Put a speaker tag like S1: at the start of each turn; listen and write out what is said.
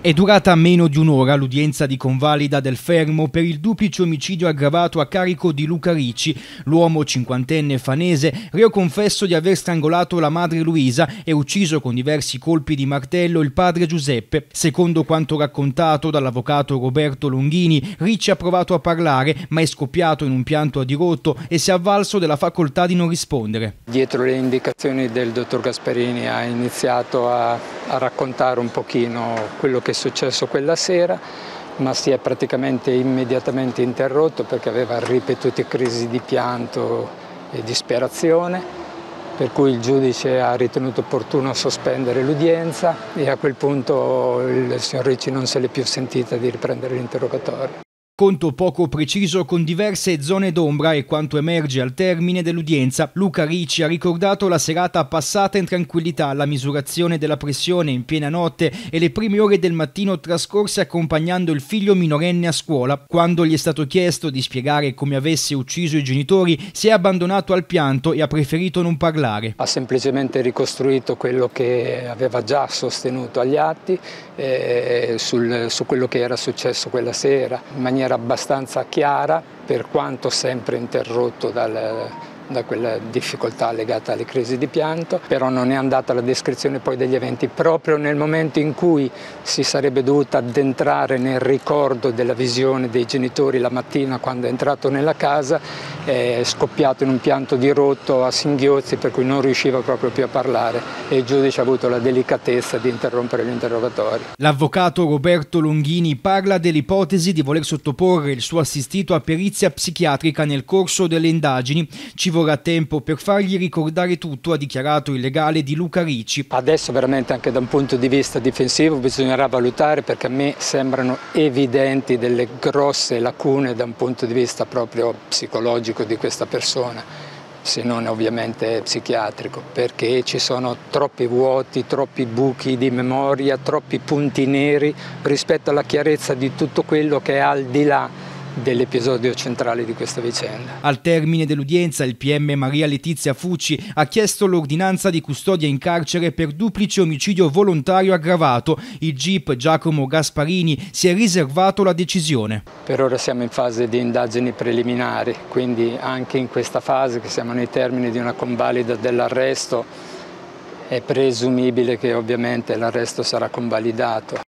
S1: È durata meno di un'ora l'udienza di convalida del fermo per il duplice omicidio aggravato a carico di Luca Ricci, l'uomo cinquantenne fanese, reo confesso di aver strangolato la madre Luisa e ucciso con diversi colpi di martello il padre Giuseppe. Secondo quanto raccontato dall'avvocato Roberto Longhini, Ricci ha provato a parlare ma è scoppiato in un pianto a dirotto e si è avvalso della facoltà di non rispondere.
S2: Dietro le indicazioni del dottor Gasparini ha iniziato a, a raccontare un pochino quello che è successo quella sera, ma si è praticamente immediatamente interrotto perché aveva ripetute crisi di pianto e disperazione, per cui il giudice ha ritenuto opportuno sospendere l'udienza e a quel punto il signor Ricci non se l'è più sentita di riprendere l'interrogatorio.
S1: Conto poco preciso con diverse zone d'ombra e quanto emerge al termine dell'udienza, Luca Ricci ha ricordato la serata passata in tranquillità, la misurazione della pressione in piena notte e le prime ore del mattino trascorse accompagnando il figlio minorenne a scuola. Quando gli è stato chiesto di spiegare come avesse ucciso i genitori, si è abbandonato al pianto e ha preferito non parlare.
S2: Ha semplicemente ricostruito quello che aveva già sostenuto agli atti eh, sul, su quello che era successo quella sera in maniera maniera abbastanza chiara per quanto sempre interrotto dal, da quella difficoltà legata alle crisi di pianto, però non è andata la descrizione poi degli eventi proprio nel momento in cui si sarebbe dovuta addentrare nel ricordo della visione dei genitori la mattina quando è entrato nella casa, è scoppiato in un pianto dirotto a singhiozzi per cui non riusciva proprio più a parlare e il giudice ha avuto la delicatezza di interrompere l'interrogatorio.
S1: L'avvocato Roberto Longhini parla dell'ipotesi di voler sottoporre il suo assistito a perizia psichiatrica nel corso delle indagini. Ci vorrà tempo per fargli ricordare tutto, ha dichiarato il legale di Luca Ricci.
S2: Adesso veramente anche da un punto di vista difensivo bisognerà valutare perché a me sembrano evidenti delle grosse lacune da un punto di vista proprio psicologico di questa persona se non ovviamente psichiatrico, perché ci sono troppi vuoti, troppi buchi di memoria, troppi punti neri rispetto alla chiarezza di tutto quello che è al di là dell'episodio centrale di questa vicenda.
S1: Al termine dell'udienza il PM Maria Letizia Fucci ha chiesto l'ordinanza di custodia in carcere per duplice omicidio volontario aggravato. Il GIP Giacomo Gasparini si è riservato la decisione.
S2: Per ora siamo in fase di indagini preliminari, quindi anche in questa fase che siamo nei termini di una convalida dell'arresto è presumibile che ovviamente l'arresto sarà convalidato.